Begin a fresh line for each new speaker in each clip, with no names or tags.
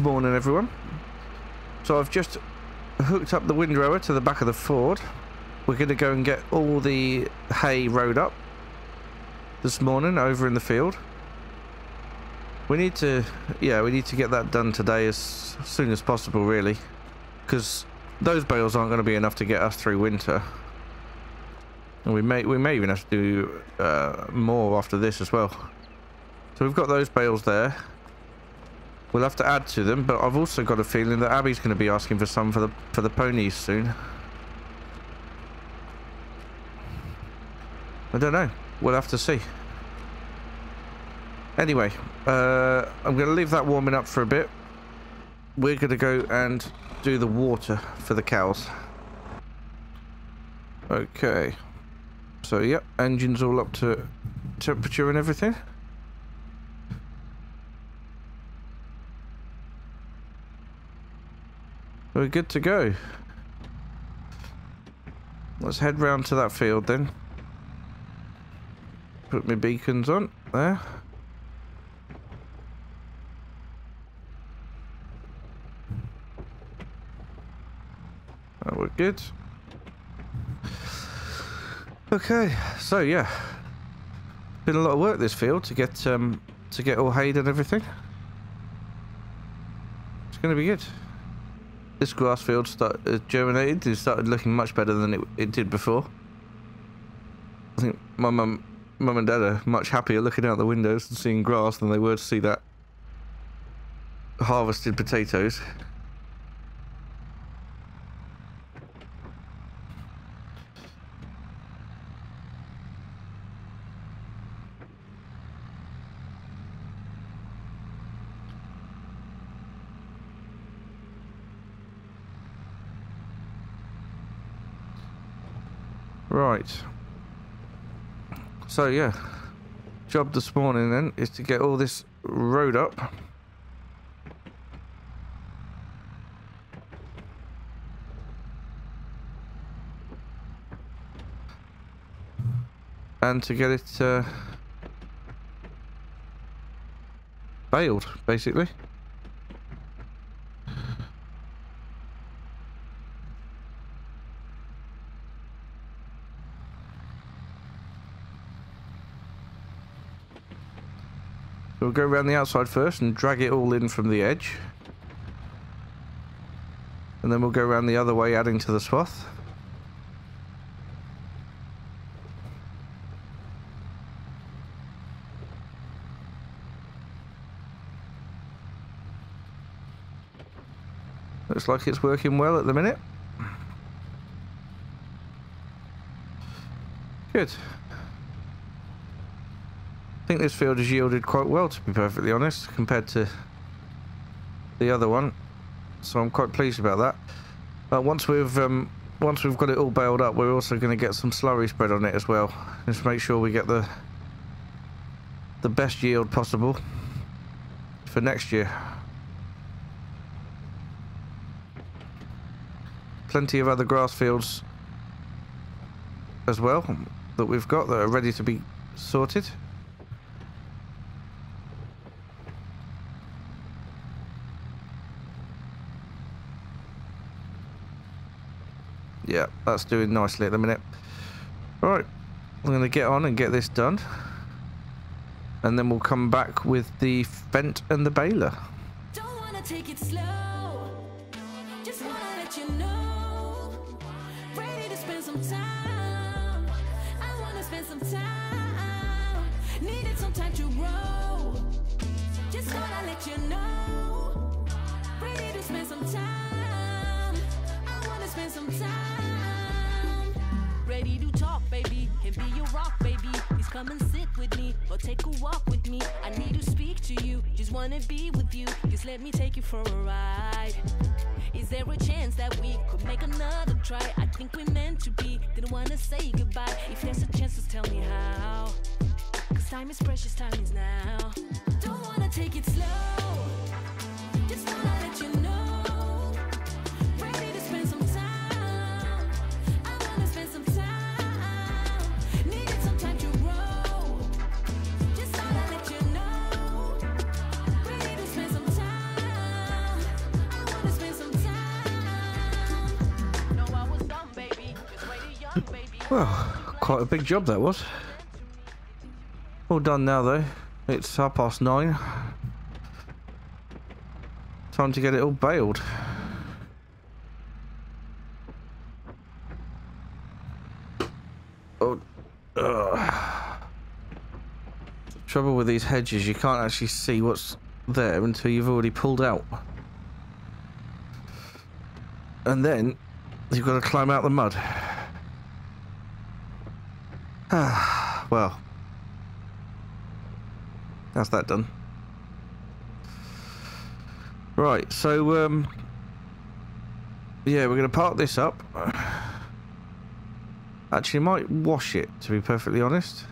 Morning, everyone. So I've just hooked up the windrower to the back of the Ford. We're going to go and get all the hay rode up this morning over in the field. We need to, yeah, we need to get that done today as soon as possible, really. Because those bales aren't going to be enough to get us through winter. And we may, we may even have to do uh, more after this as well. So we've got those bales there. We'll have to add to them, but I've also got a feeling that Abby's going to be asking for some for the for the ponies soon. I don't know. We'll have to see. Anyway, uh, I'm going to leave that warming up for a bit. We're going to go and do the water for the cows. Okay. So, yep, engine's all up to temperature and everything. We're good to go. Let's head round to that field then. Put my beacons on. There. Oh, we're good. Okay, so yeah. Been a lot of work this field to get um to get all hayed and everything. It's gonna be good this grass field started uh, germinated. It started looking much better than it, it did before. I think my mum, mum and dad are much happier looking out the windows and seeing grass than they were to see that harvested potatoes. Right. So yeah, job this morning then is to get all this road up. And to get it uh, baled, basically. We'll go around the outside first and drag it all in from the edge. And then we'll go around the other way, adding to the swath. Looks like it's working well at the minute. Good think this field has yielded quite well, to be perfectly honest, compared to the other one. So I'm quite pleased about that. But once we've um, once we've got it all baled up, we're also going to get some slurry spread on it as well. Just make sure we get the the best yield possible for next year. Plenty of other grass fields as well that we've got that are ready to be sorted. Yeah, that's doing nicely at the minute. Right, I'm going to get on and get this done. And then we'll come back with the Fendt and the baler.
Come and sit with me or take a walk with me. I need to speak to you, just wanna be with you. Just let me take you for a ride. Is there a chance that we could make another try? I think we're meant to be, didn't wanna say goodbye. If there's a chance, just tell me how. Cause time is precious, time is now. Don't wanna take it slow, just wanna
Well, quite a big job that was. All done now though. It's half past nine. Time to get it all baled. Oh, ugh. Trouble with these hedges, you can't actually see what's there until you've already pulled out. And then you've got to climb out the mud. Ah, well. How's that done. Right, so, um... Yeah, we're going to park this up. Actually, might wash it, to be perfectly honest.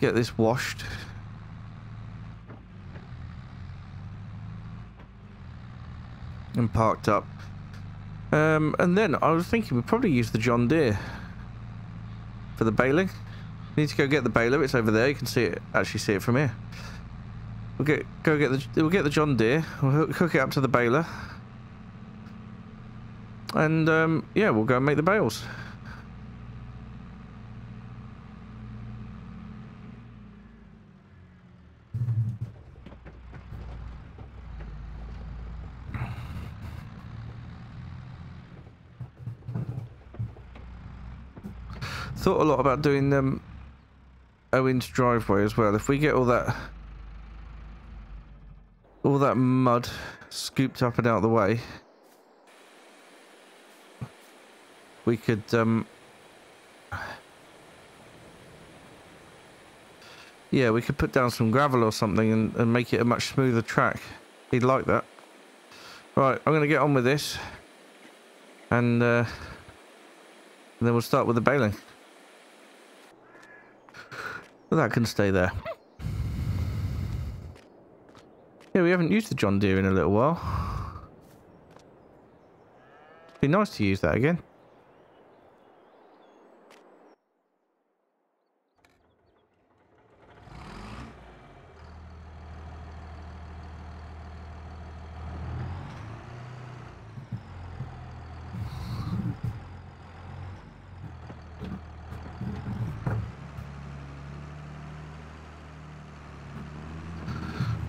Get this washed. And parked up. Um, and then I was thinking we'd probably use the John Deere for the baling. We need to go get the baler. It's over there. You can see it. Actually, see it from here. We'll get go get the we'll get the John Deere. We'll hook, it up to the baler, and um, yeah, we'll go and make the bales. Thought a lot about doing um, Owen's driveway as well. If we get all that all that mud scooped up and out of the way, we could um, yeah, we could put down some gravel or something and, and make it a much smoother track. He'd like that. Right, I'm going to get on with this. And, uh, and then we'll start with the baling. That can stay there. Yeah, we haven't used the John Deere in a little while. It'd be nice to use that again.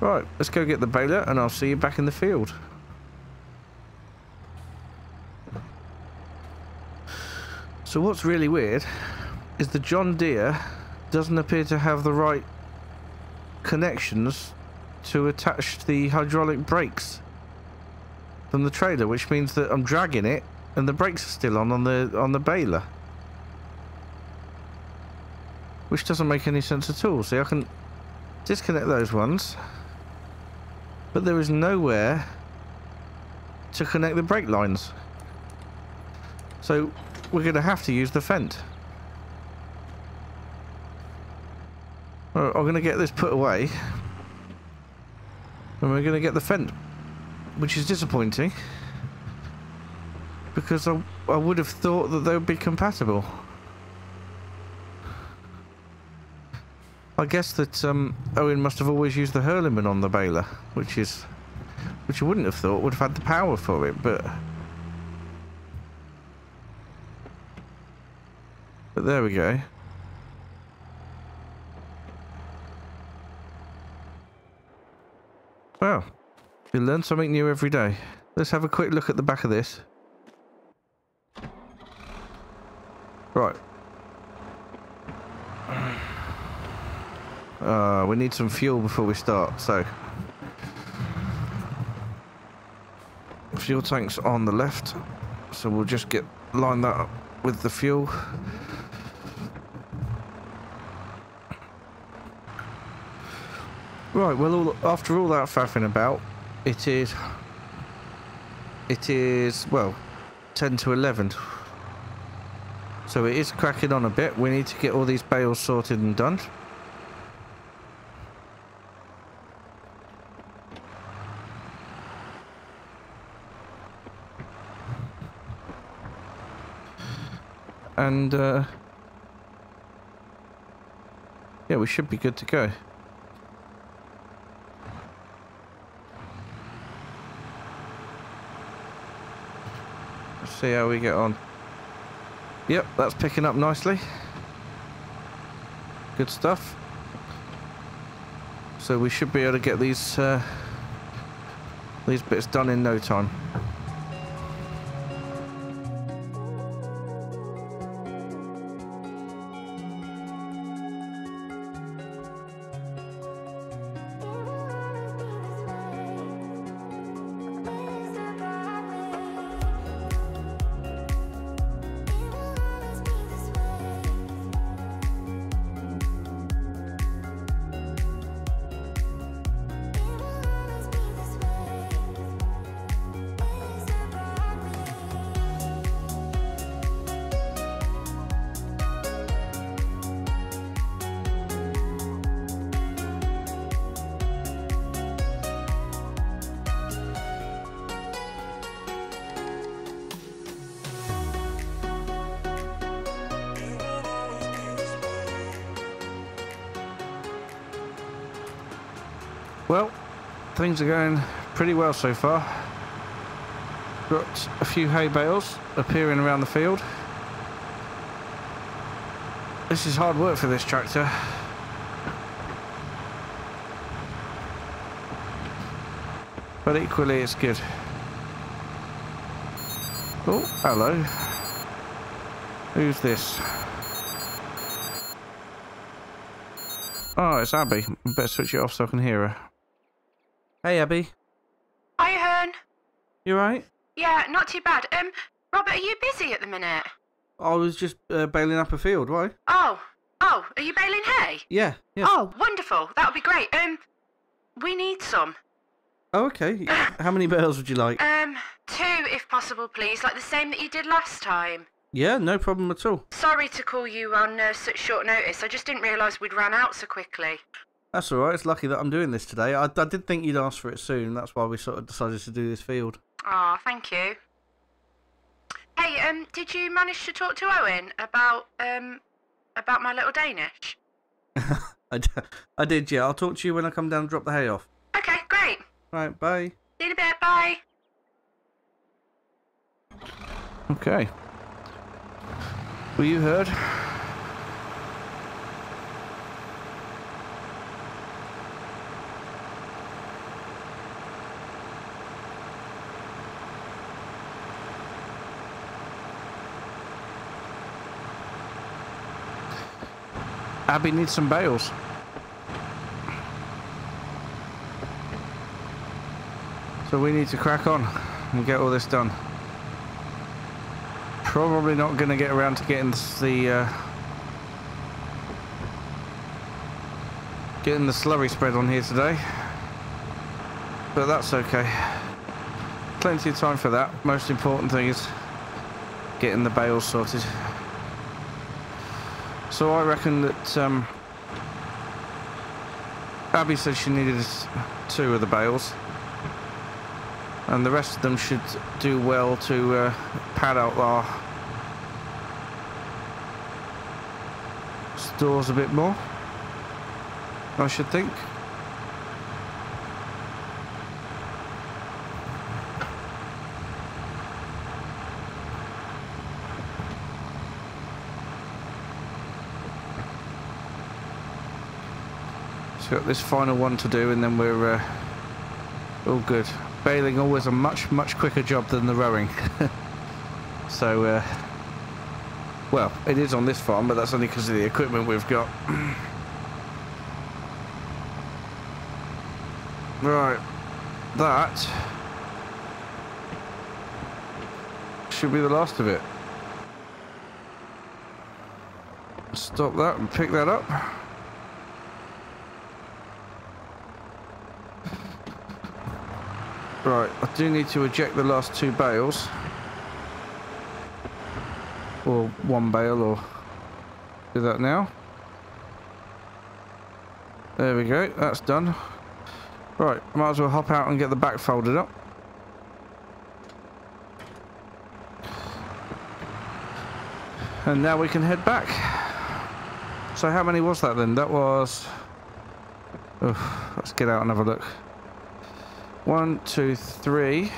Right, let's go get the baler and I'll see you back in the field. So what's really weird is the John Deere doesn't appear to have the right connections to attach the hydraulic brakes from the trailer, which means that I'm dragging it and the brakes are still on on the on the baler. Which doesn't make any sense at all. See, I can disconnect those ones. But there is nowhere to connect the brake lines. So we're going to have to use the Fendt. I'm going to get this put away. And we're going to get the Fendt. Which is disappointing. Because I, I would have thought that they would be compatible. I guess that um, Owen must have always used the Hürlimann on the baler, which is, which you wouldn't have thought would have had the power for it, but, but there we go. Well, you learn something new every day. Let's have a quick look at the back of this. Right. Uh, we need some fuel before we start, so... Fuel tank's on the left, so we'll just get line that up with the fuel. Right, well, all, after all that faffing about, it is... It is, well, 10 to 11. So it is cracking on a bit. We need to get all these bales sorted and done. and uh, yeah, we should be good to go. Let's see how we get on. Yep, that's picking up nicely. Good stuff. So we should be able to get these uh, these bits done in no time. Things are going pretty well so far. Got a few hay bales appearing around the field. This is hard work for this tractor. But equally it's good. Oh, hello. Who's this? Oh, it's Abby. Better switch it off so I can hear her. Hey, Abby.
Hi, Hearn.
You right?
Yeah, not too bad. Um, Robert, are you busy at the minute?
I was just uh, baling up a field. Why?
Oh, oh, are you baling hay?
Yeah, yeah.
Oh, wonderful. That would be great. Um, we need some.
Oh, okay. How many bales would you like?
Um, two, if possible, please. Like the same that you did last time.
Yeah, no problem at all.
Sorry to call you on uh, such short notice. I just didn't realise we'd run out so quickly.
That's all right. It's lucky that I'm doing this today. I, I did think you'd ask for it soon. That's why we sort of decided to do this field.
Ah, thank you. Hey, um, did you manage to talk to Owen about um about my little Danish?
I, d- I did, yeah. I'll talk to you when I come down and drop the hay off.
Okay, great.
Right, bye.
See you in a bit. Bye.
Okay. Well, you heard. Abby needs some bales. So we need to crack on and get all this done. Probably not going to get around to getting the uh, getting the slurry spread on here today, but that's okay. Plenty of time for that. Most important thing is getting the bales sorted. So I reckon that um, Abby said she needed two of the bales. And the rest of them should do well to uh, pad out our stores a bit more I should think so got this final one to do and then we're uh, all good Baling always a much, much quicker job than the rowing. so, uh, well, it is on this farm, but that's only because of the equipment we've got. right, that should be the last of it. Stop that and pick that up. Right, I do need to eject the last two bales. Or one bale, or do that now. There we go, that's done. Right, might as well hop out and get the back folded up. And now we can head back. So how many was that then? That was... Oh, let's get out and have a look. One, two, three.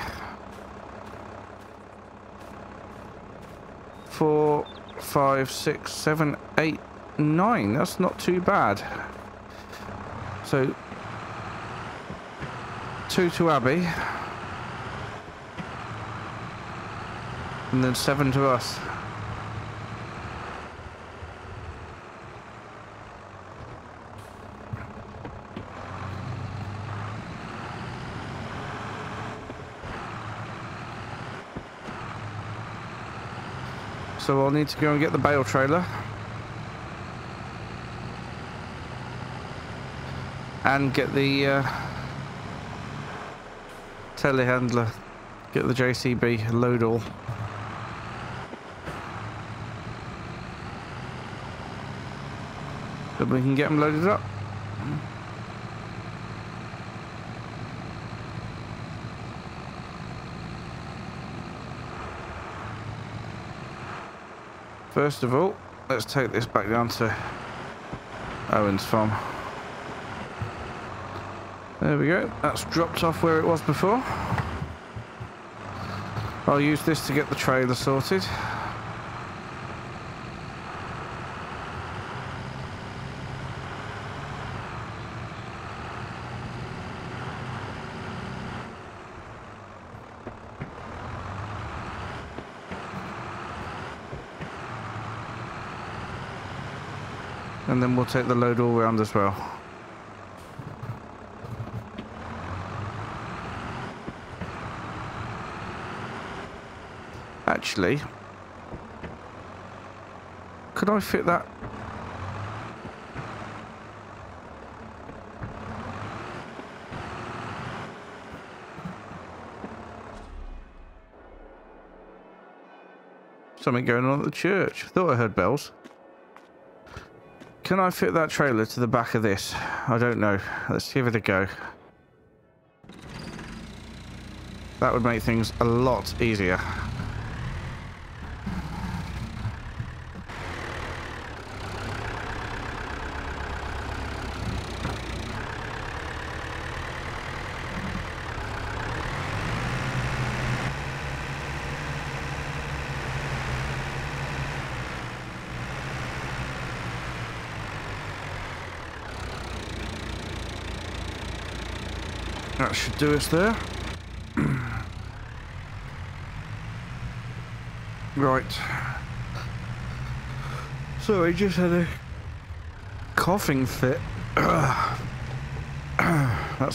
four, five, six, seven, eight, nine. That's not too bad. So, two to Abby. And then seven to us. So I'll need to go and get the bale trailer. And get the uh, telehandler. Get the JCB Loadall. So we can get them loaded up. First of all, let's take this back down to Owen's farm. There we go. That's dropped off where it was before. I'll use this to get the trailer sorted. Then we'll take the Loadall round as well. Actually, could I fit that? Something going on at the church. Thought I heard bells. Can I fit that trailer to the back of this? I don't know. Let's give it a go. That would make things a lot easier. That should do us there. right. So I just had a coughing fit. That's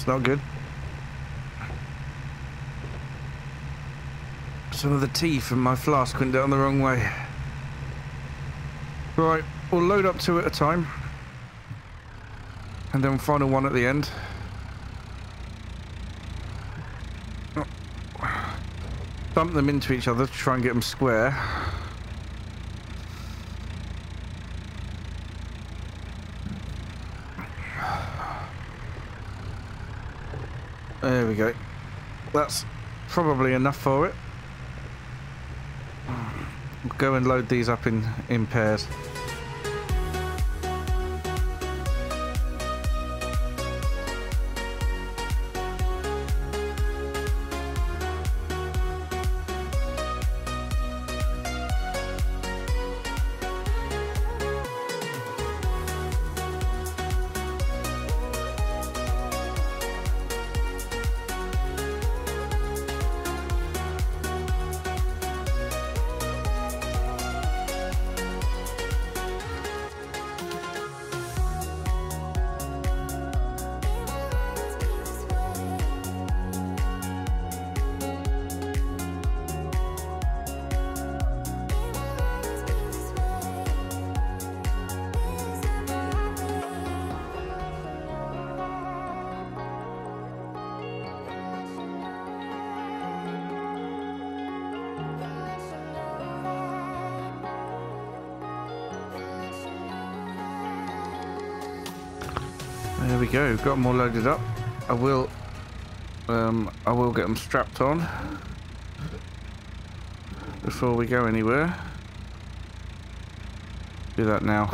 not good. Some of the tea from my flask went down the wrong way. Right, we'll load up two at a time. And then final one at the end. Bump them into each other to try and get them square. There we go. That's probably enough for it. Go and load these up in, in pairs. go, got them all loaded up. I will, um, I will get them strapped on before we go anywhere. Do that now.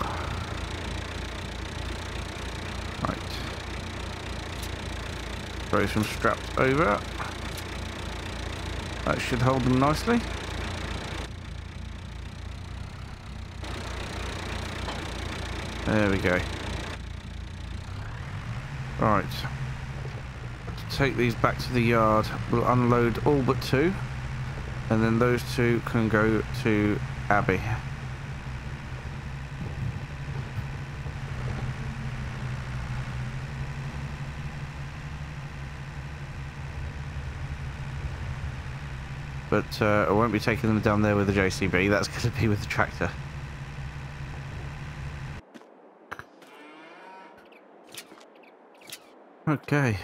Right. Throw some straps over. That should hold them nicely. There we go. Right. Take these back to the yard. We'll unload all but two. And then those two can go to Abby. But uh, I won't be taking them down there with the JCB. That's going to be with the tractor. Okay.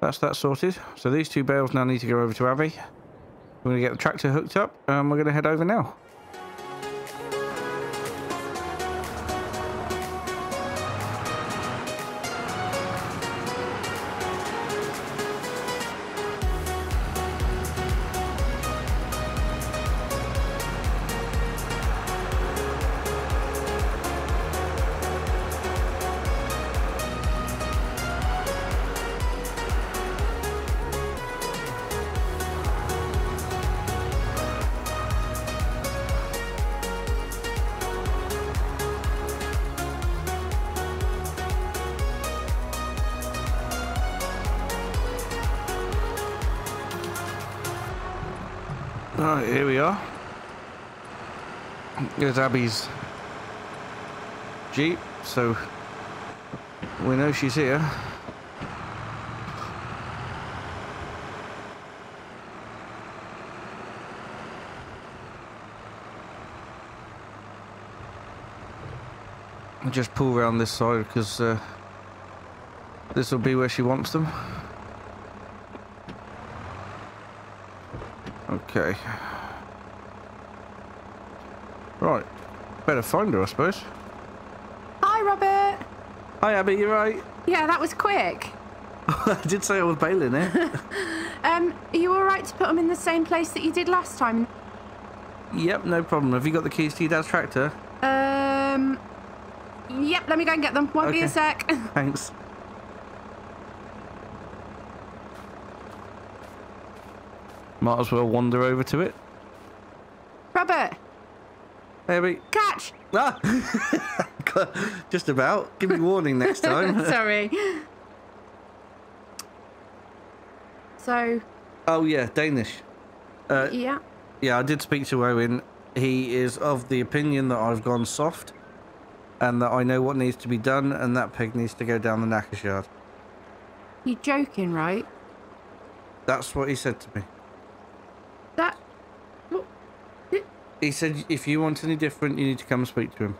That's that sorted. So these two bales now need to go over to Abby. We're going to get the tractor hooked up and we're going to head over now. There's Abby's Jeep, so we know she's here. I'll just pull around this side because uh, this will be where she wants them. Okay. Right. Better find her, I suppose.
Hi, Robert.
Hi, Abby, you right?
Yeah, that was quick.
I did say I was baling it.
Um, are you all right to put them in the same place that you did last time?
yep, no problem. Have you got the keys to your dad's tractor?
Um, yep. Let me go and get them. Won't be a sec.
Thanks. Might as well wander over to it. Hey,
catch.
Ah! Just about. Give me warning next time.
Sorry. So,
oh, yeah, Danish. Uh,
yeah.
Yeah, I did speak to Owen. He is of the opinion that I've gone soft and that I know what needs to be done and that pig needs to go down the knackers yard.
You're joking, right?
That's what he said to me.
That. Well,
He said if you want any different, you need to come and speak to him.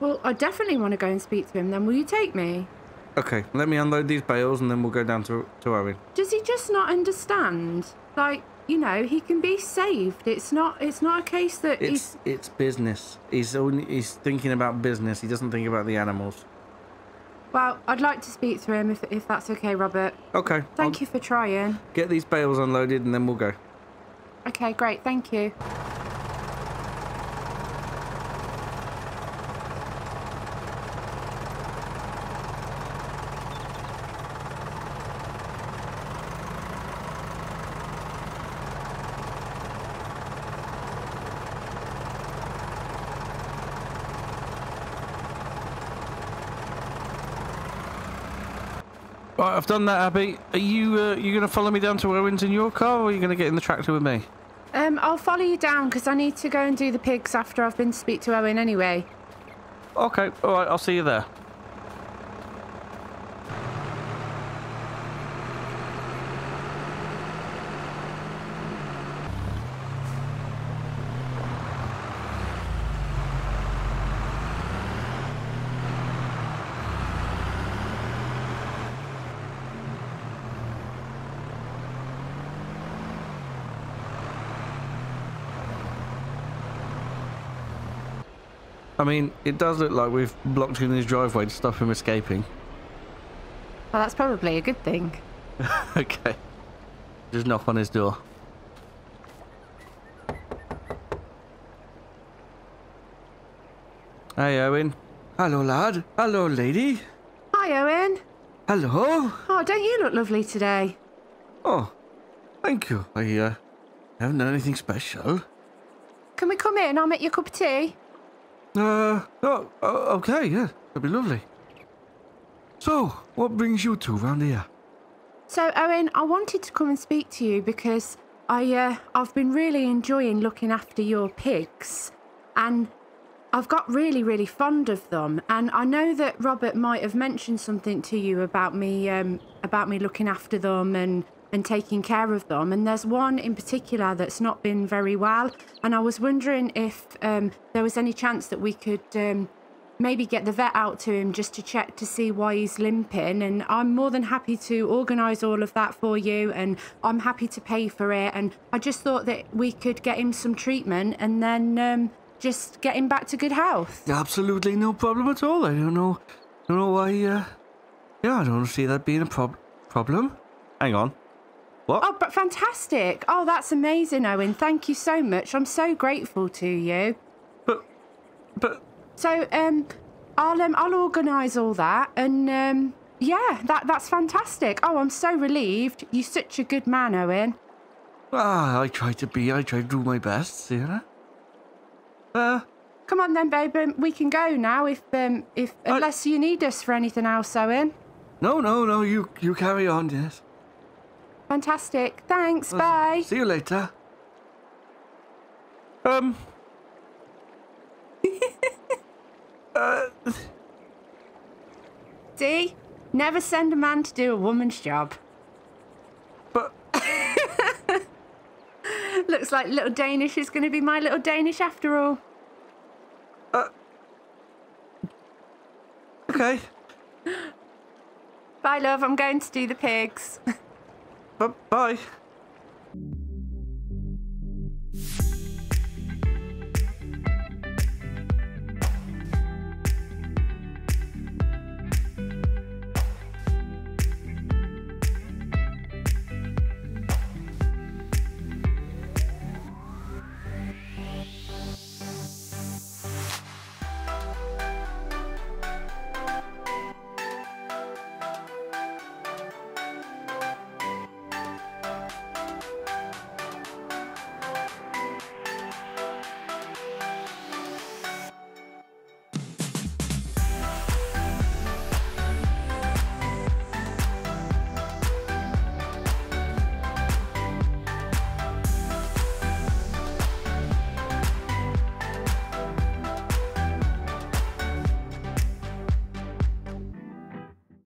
well, I definitely want to go and speak to him. Then, will you take me?
Okay, let me unload these bales and then we'll go down to, to Owen.
Does he just not understand? Like, you know, he can be saved. It's not. It's not a case that he's.
It's it's business. He's only he's thinking about business. He doesn't think about the animals.
Well, I'd like to speak to him if if that's okay, Robert.
Okay.
Thank you for trying.
Get these bales unloaded and then we'll go.
Okay, great. Thank you.
I've done that, Abby. Are you uh, you gonna follow me down to Owen's in your car, or are you gonna get in the tractor with me?
Um, I'll follow you down because I need to go and do the pigs after I've been to speak to Owen anyway.
Okay. All right. I'll see you there. I mean, it does look like we've blocked in his driveway to stop him escaping.
Well, that's probably a good thing.
okay. Just knock on his door. Hey, Owen. Hello, lad. Hello, lady.
Hi, Owen.
Hello.
Oh, don't you look lovely today?
Oh, thank you. I uh, haven't done anything special.
Can we come in? I'll make you a cup of tea.
Uh, oh, oh, okay, yeah, that'd be lovely. So, what brings you two round here?
So, Owen, I wanted to come and speak to you because I, uh, I've been really enjoying looking after your pigs, and I've got really, really fond of them. And I know that Robert might have mentioned something to you about me, um, about me looking after them and and taking care of them. And there's one in particular that's not been very well. And I was wondering if um, there was any chance that we could um, maybe get the vet out to him just to check to see why he's limping. And I'm more than happy to organise all of that for you. And I'm happy to pay for it. And I just thought that we could get him some treatment and then um, just get him back to good health.
Absolutely no problem at all. I don't know, don't know why. Uh, yeah, I don't see that being a prob- problem.
Hang on. What?
Oh, but fantastic. Oh, that's amazing, Owen. Thank you so much. I'm so grateful to you.
But, but
So, um, I'll um, I'll organise all that, and um, yeah, that that's fantastic. Oh, I'm so relieved. You're such a good man, Owen.
Ah, I try to be. I try to do my best, Sarah. Uh,
Come on then, babe. Um, we can go now. If um, if
I-
unless you need us for anything else, Owen.
no, no, no. You, you carry on, yes.
Fantastic. Thanks. Bye.
See you later.
um.
uh. D. never send a man to do a woman's job.
But
Looks like little Danish is going to be my little Danish after all. Uh.
Okay.
Bye, love. I'm going to do the pigs.
bye.